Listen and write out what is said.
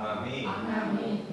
Amém. Amém.